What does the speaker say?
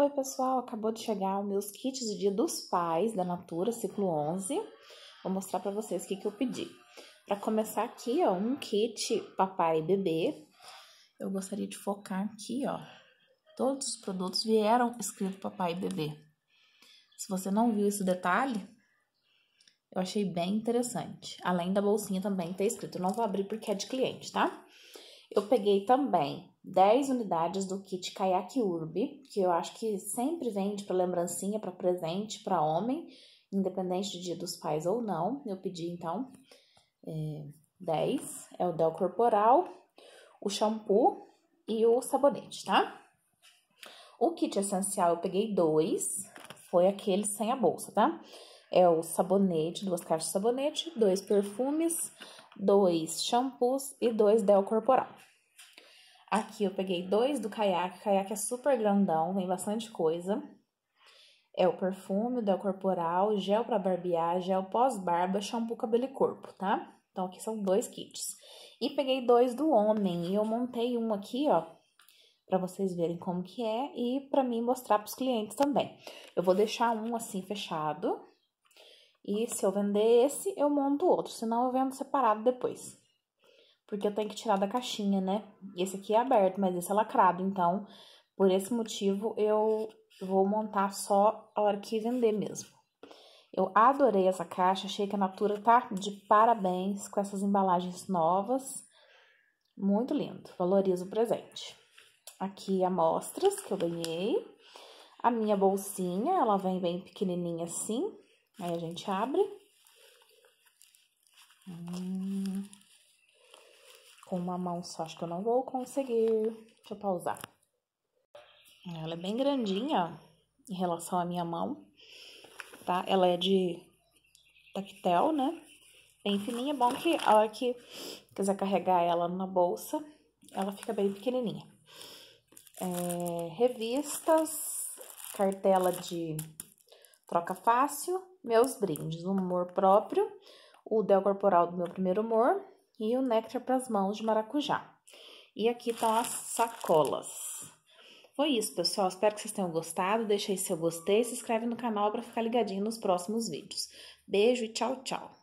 Oi, pessoal, acabou de chegar os meus kits de Dia dos Pais da Natura, ciclo 11. Vou mostrar para vocês o que, que eu pedi. Para começar aqui, ó, um kit papai e bebê. Eu gostaria de focar aqui, ó. Todos os produtos vieram escrito papai e bebê. Se você não viu esse detalhe, eu achei bem interessante. Além da bolsinha também ter escrito. Eu não vou abrir porque é de cliente, tá? Eu peguei também 10 unidades do kit Kayak Urb, que eu acho que sempre vende para lembrancinha, para presente, para homem, independente de dia dos pais ou não. Eu pedi então é, 10, é o Del Corporal, o shampoo e o sabonete, tá? O kit essencial eu peguei dois, foi aquele sem a bolsa, tá? É o sabonete, duas caixas de sabonete, dois perfumes, dois shampoos e dois Del Corporal. Aqui eu peguei dois do caiaque, caiaque é super grandão, vem bastante coisa. É o perfume, o Del Corporal, gel para barbear, gel pós-barba, shampoo, cabelo e corpo, tá? Então aqui são dois kits. E peguei dois do homem e eu montei um aqui, ó, para vocês verem como que é e para mim mostrar para os clientes também. Eu vou deixar um assim fechado e se eu vender esse, eu monto outro, senão eu vendo separado depois. Porque eu tenho que tirar da caixinha, né? Esse aqui é aberto, mas esse é lacrado, então, por esse motivo, eu vou montar só a hora que vender mesmo. Eu adorei essa caixa, achei que a Natura tá de parabéns com essas embalagens novas. Muito lindo, valorizo o presente. Aqui amostras que eu ganhei. A minha bolsinha, ela vem bem pequenininha assim, Aí a gente abre. Hum, com uma mão só, acho que eu não vou conseguir. Deixa eu pausar. Ela é bem grandinha em relação à minha mão, tá? Ela é de tactel, né? Bem fininha, bom que a hora que quiser carregar ela na bolsa, ela fica bem pequenininha. É, revistas, cartela de troca fácil, meus brindes, o humor próprio, o Del Corporal do meu primeiro humor e o Néctar para as mãos de maracujá. E aqui estão as sacolas. Foi isso, pessoal. Espero que vocês tenham gostado. Deixa aí seu gostei, se inscreve no canal para ficar ligadinho nos próximos vídeos. Beijo e tchau, tchau.